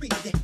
breathe.